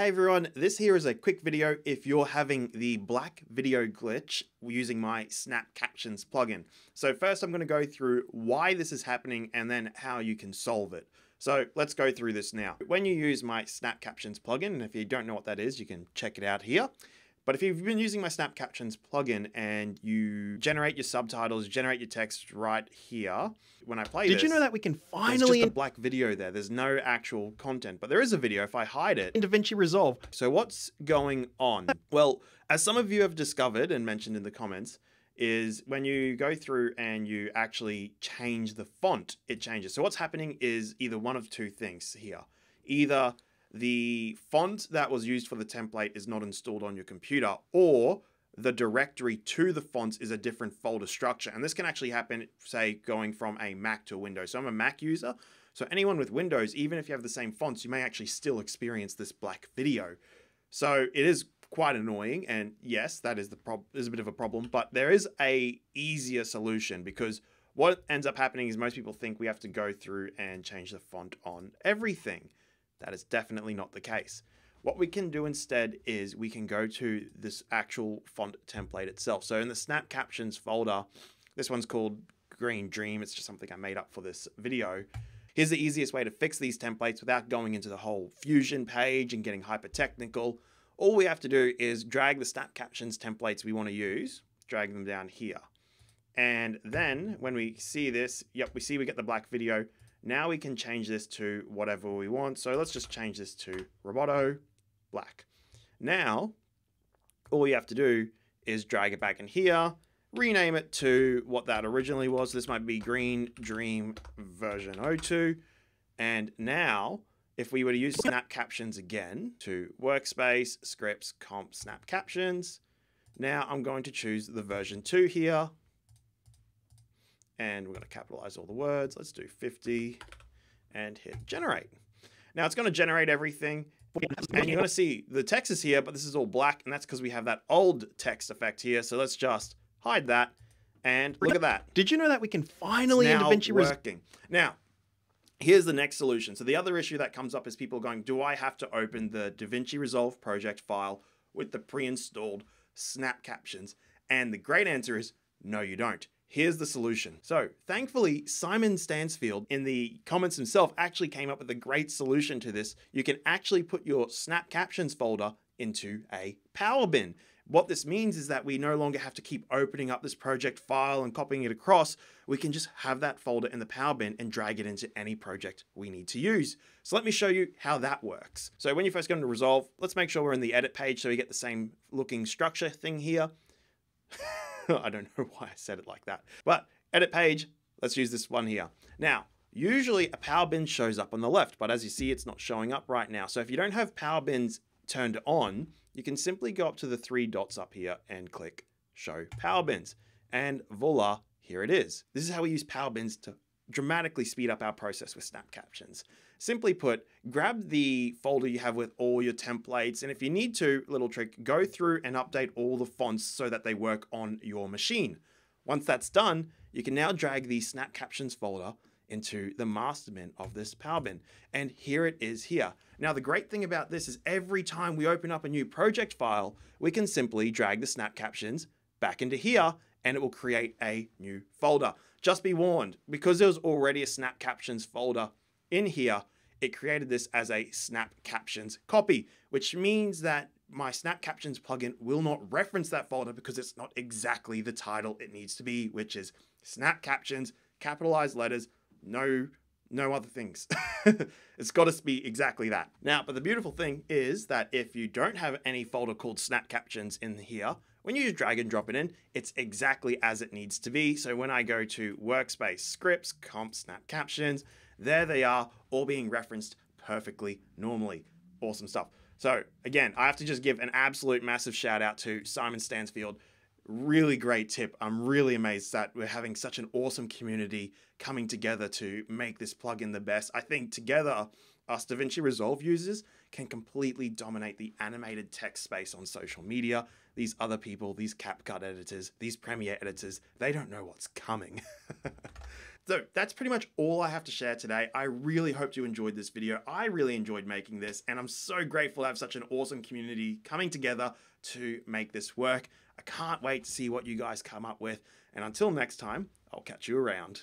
Hey everyone, this here is a quick video if you're having the black video glitch using my Snap Captions plugin. So first I'm going to go through why this is happening and then how you can solve it. So let's go through this now. When you use my Snap Captions plugin, and if you don't know what that is, you can check it out here. But if you've been using my Snap Captions plugin and you generate your subtitles, generate your text right here, when I play it. Did this, you know that we can there's finally just a black video there. There's no actual content, but there is a video. If I hide it, in DaVinci Resolve? so what's going on? Well, as some of you have discovered and mentioned in the comments, is when you go through and you actually change the font, it changes. So what's happening is either one of two things here. Either the font that was used for the template is not installed on your computer, or the directory to the fonts is a different folder structure. And this can actually happen, say, going from a Mac to a Windows. So I'm a Mac user. So anyone with Windows, even if you have the same fonts, you may actually still experience this black video. So it is quite annoying, and yes, that is the is a bit of a problem. But there is a easier solution because what ends up happening is most people think we have to go through and change the font on everything. That is definitely not the case. What we can do instead is we can go to this actual font template itself. So in the Snap Captions folder, this one's called Green Dream. It's just something I made up for this video. Here's the easiest way to fix these templates without going into the whole Fusion page and getting hyper technical. All we have to do is drag the Snap Captions templates we want to use, drag them down here. And then when we see this, yep, we see we get the black video. Now we can change this to whatever we want. So let's just change this to Roboto black. Now, all you have to do is drag it back in here, rename it to what that originally was. This might be Green Dream version 02. And now, if we were to use Snap Captions again to Workspace, Scripts, Comp, Snap Captions, now I'm going to choose the version 2 here. And we're going to capitalize all the words. Let's do 50 and hit generate. Now it's going to generate everything. And you're going to see the text is here, but this is all black, and that's because we have that old text effect here. So let's just hide that. And look at that. Did you know that we can finally in now DaVinci working. Now, here's the next solution. So the other issue that comes up is people going, do I have to open the DaVinci Resolve project file with the pre-installed snap captions? And the great answer is no, you don't. Here's the solution. So, thankfully, Simon Stansfield in the comments himself actually came up with a great solution to this. You can actually put your snap captions folder into a power bin. What this means is that we no longer have to keep opening up this project file and copying it across. We can just have that folder in the power bin and drag it into any project we need to use. So let me show you how that works. So when you first go into Resolve, let's make sure we're in the edit page so we get the same looking structure thing here. I don't know why I said it like that. But edit page, let's use this one here. Now, usually a power bin shows up on the left, but as you see, it's not showing up right now. So if you don't have power bins turned on, you can simply go up to the three dots up here and click show power bins. And voila, here it is. This is how we use power bins to dramatically speed up our process with snap captions. Simply put, grab the folder you have with all your templates, and if you need to, little trick, go through and update all the fonts so that they work on your machine. Once that's done, you can now drag the snap captions folder into the master bin of this power bin. And here it is here. Now, the great thing about this is every time we open up a new project file, we can simply drag the snap captions back into here and it will create a new folder. Just be warned, because there was already a snap captions folder in here, it created this as a snap captions copy, which means that my snap captions plugin will not reference that folder because it's not exactly the title it needs to be, which is snap captions, capitalized letters, no no other things. it's got to be exactly that. Now, but the beautiful thing is that if you don't have any folder called snap captions in here, when you just drag and drop it in, it's exactly as it needs to be. So when I go to workspace, scripts, comp, snap captions, there they are, all being referenced perfectly normally. Awesome stuff. So again, I have to just give an absolute massive shout out to Simon Stansfield really great tip. I'm really amazed that we're having such an awesome community coming together to make this plugin the best. I think together, us DaVinci Resolve users can completely dominate the animated text space on social media. These other people, these CapCut editors, these Premiere editors, they don't know what's coming. So that's pretty much all I have to share today. I really hope you enjoyed this video. I really enjoyed making this, and I'm so grateful to have such an awesome community coming together to make this work. I can't wait to see what you guys come up with. And until next time, I'll catch you around.